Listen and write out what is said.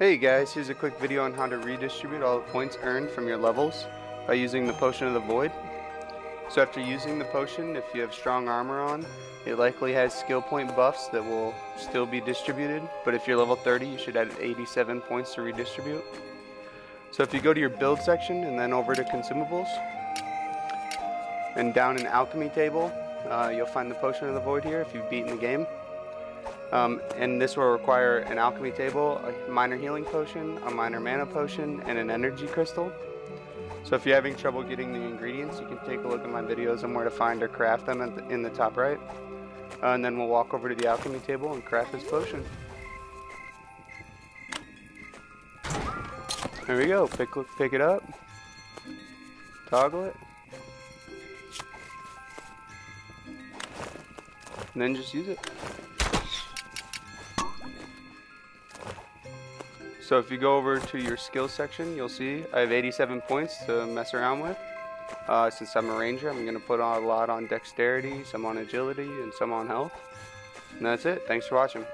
Hey guys, here's a quick video on how to redistribute all the points earned from your levels by using the Potion of the Void. So after using the potion, if you have strong armor on, it likely has skill point buffs that will still be distributed, but if you're level 30, you should add 87 points to redistribute. So if you go to your build section and then over to consumables, and down in alchemy table, uh, you'll find the Potion of the Void here if you've beaten the game. Um, and this will require an alchemy table, a minor healing potion, a minor mana potion, and an energy crystal. So if you're having trouble getting the ingredients, you can take a look at my videos on where to find or craft them the, in the top right. Uh, and then we'll walk over to the alchemy table and craft this potion. There we go. Pick, pick it up. Toggle it. And then just use it. So if you go over to your skills section, you'll see I have 87 points to mess around with. Uh, since I'm a ranger, I'm going to put on a lot on dexterity, some on agility, and some on health. And that's it. Thanks for watching.